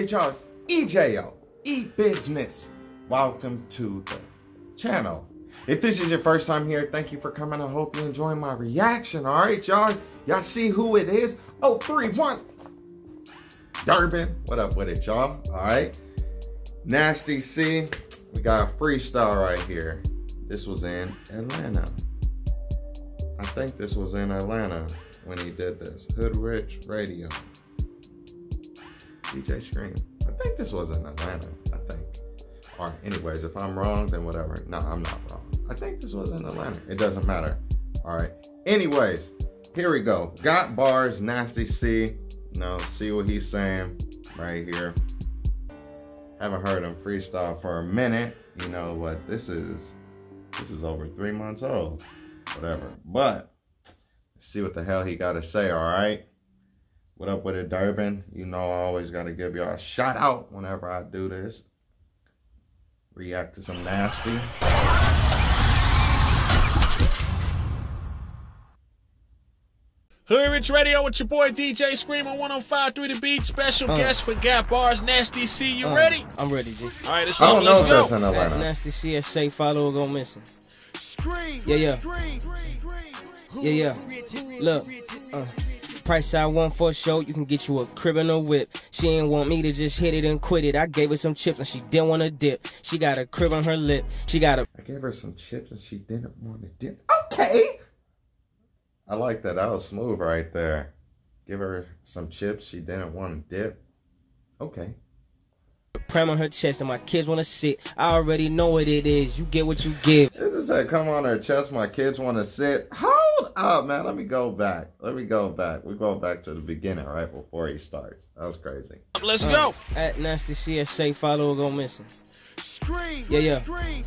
y'all, EJO, E-Business. Welcome to the channel. If this is your first time here, thank you for coming. I hope you enjoy my reaction, all right, y'all? Y'all see who it is? Oh, three, one. Durban. What up with it, y'all? All right. Nasty C. We got a freestyle right here. This was in Atlanta. I think this was in Atlanta when he did this. Hood Rich Radio. DJ Scream. I think this was in Atlanta. I think. Right. Anyways, if I'm wrong, then whatever. No, I'm not wrong. I think this was in Atlanta. It doesn't matter. All right. Anyways, here we go. Got bars, Nasty C. Now see what he's saying right here. Haven't heard him freestyle for a minute. You know what? This is this is over three months old. Whatever. But see what the hell he got to say. All right. What up with it, Durban? You know I always got to give y'all a shout out whenever I do this. React to some nasty. Hood Rich Radio with your boy DJ Scream on 105.3 The Beat. Special Uh. guest for Got Bars, Nasty C. You Uh, ready? I'm ready, G. All right, let's, I don't let's know if go. that's in That Atlanta. nasty shit, shake, follow, go missing. Scream, Yeah, yeah. Scream. Yeah, yeah. Look, uh, price I want for a show, you can get you a crib and a whip. She ain't want me to just hit it and quit it. I gave her some chips and she didn't want to dip. She got a crib on her lip. She got a I gave her some chips and she didn't want to dip. Okay. I like that. That was smooth right there. Give her some chips. She didn't want to dip. Okay. pram on her chest and my kids want to sit. I already know what it is. You get what you give. It just said, come on her chest. My kids want to sit. Hold up, man. Let me go back. Let me go back. We go back to the beginning, right before he starts. That was crazy. Let's Uh, go. At nasty CSA, shake, follow, go missing. Scream, Yeah, yeah. Scream.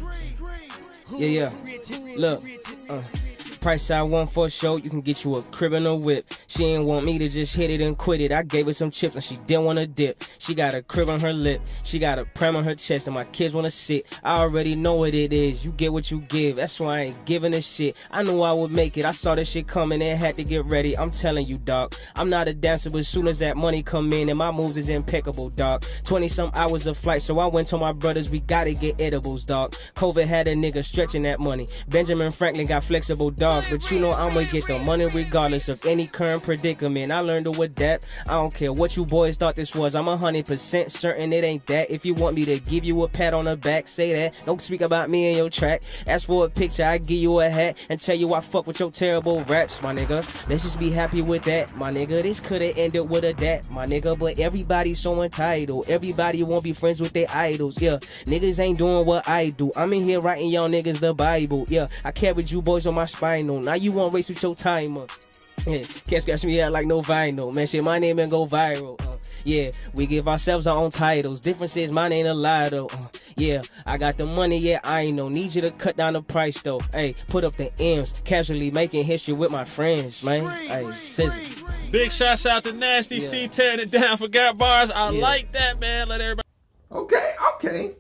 Yeah, yeah. Look, uh, price I want for a show, you can get you a crib and a whip. She ain't want me to just hit it and quit it. I gave her some chips and she didn't want to dip. She got a crib on her lip. She got a pram on her chest and my kids want to sit. I already know what it is. You get what you give. That's why I ain't giving a shit. I knew I would make it. I saw this shit coming and had to get ready. I'm telling you, doc. I'm not a dancer, but as soon as that money come in and my moves is impeccable, doc. 20 some hours of flight, so I went to my brothers. We gotta get edibles, doc. COVID had a nigga stretching that money. Benjamin Franklin got flexible, But you know I'ma get the money regardless of any current predicament. I learned to adapt. I don't care what you boys thought this was. I'm a hundred percent certain it ain't that. If you want me to give you a pat on the back, say that. Don't speak about me in your track. Ask for a picture, I give you a hat and tell you I fuck with your terrible raps, my nigga. Let's just be happy with that, my nigga. This coulda ended with a dat, my nigga. But everybody's so entitled. Everybody won't be friends with their idols. Yeah, niggas ain't doing what I do. I'm in here writing y'all niggas the Bible. Yeah, I carried you boys on my spinal. Now you want race with your timer. Yeah, can't scratch me out like no vinyl. Man, shit, my name and go viral. Uh, yeah, we give ourselves our own titles. Differences, mine ain't a lie though. Uh, yeah, I got the money, yeah, I ain't know. Need you to cut down the price though. Hey, put up the M's. Casually making history with my friends, man. Hey, scissor. Big shouts out to Nasty Yeah. C tearing it down for Got Bars. I Yeah. like that, man. Let everybody. Okay, okay.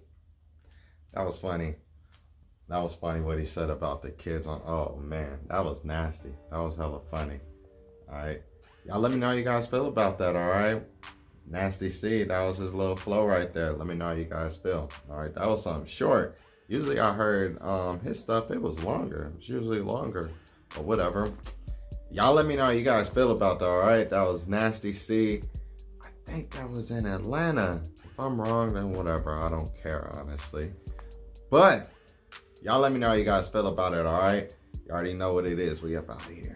That was funny. That was funny what he said about the kids on. Oh man, that was nasty. That was hella funny. All right, y'all. Let me know how you guys feel about that. All right, nasty C. That was his little flow right there. Let me know how you guys feel. All right, that was something short. Usually I heard um his stuff. It was longer. It's usually longer, but whatever. Y'all let me know how you guys feel about that. All right, that was nasty C. I think that was in Atlanta. If I'm wrong, then whatever. I don't care, honestly. But y'all let me know how you guys feel about it, all right? You already know what it is. We up out here.